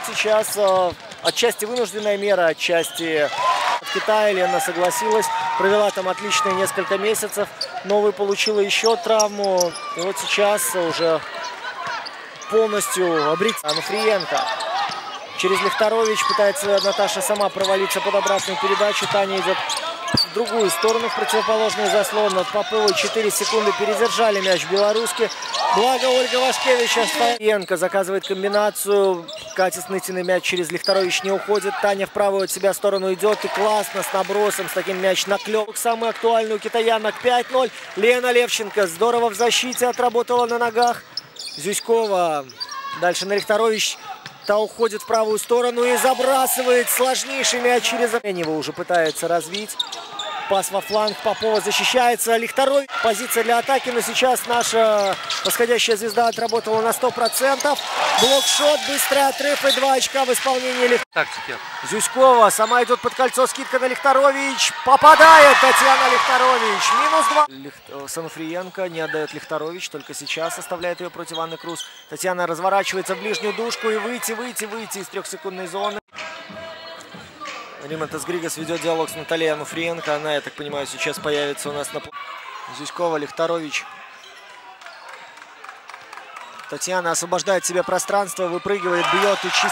вот сейчас э, отчасти вынужденная мера, отчасти в Китае Лена согласилась, провела там отличные несколько месяцев. Новый получила еще травму. И вот сейчас уже полностью обрить Ануфриенко. Через Лихторович пытается Наташа сама провалиться под обратную передачу. Таня идет другую сторону, в противоположный заслон. От Поповой 4 секунды передержали мяч белоруски. Благо Ольга Вашкевич Астаенко заказывает комбинацию. Катя Снытиный мяч через Лихторович не уходит. Таня в правую от себя сторону идет. И классно с набросом, с таким мяч наклеп. Самый актуальный у китаянок 5-0. Лена Левченко здорово в защите отработала на ногах. Зюськова. Дальше на Лихторович. Та уходит в правую сторону и забрасывает сложнейший мяч через... Его уже пытается развить. Пас во фланг. Попова защищается. Лихторой. Позиция для атаки. Но сейчас наша восходящая звезда отработала на 100%. Блокшот. Быстрый отрыв и 2 очка в исполнении Лих... Тактики. Зюськова. Сама идет под кольцо. Скидка на Лихторович. Попадает Татьяна Лихторович. Минус 2. Лих... Санфриенко не отдает Лихторович. Только сейчас оставляет ее против Анны Круз. Татьяна разворачивается в ближнюю душку. И выйти, выйти, выйти из трехсекундной зоны. Рима Тасгригас ведет диалог с Натальей Ануфриенко. Она, я так понимаю, сейчас появится у нас на... Зюськова, Лихторович. Татьяна освобождает себе пространство, выпрыгивает, бьет и чисто.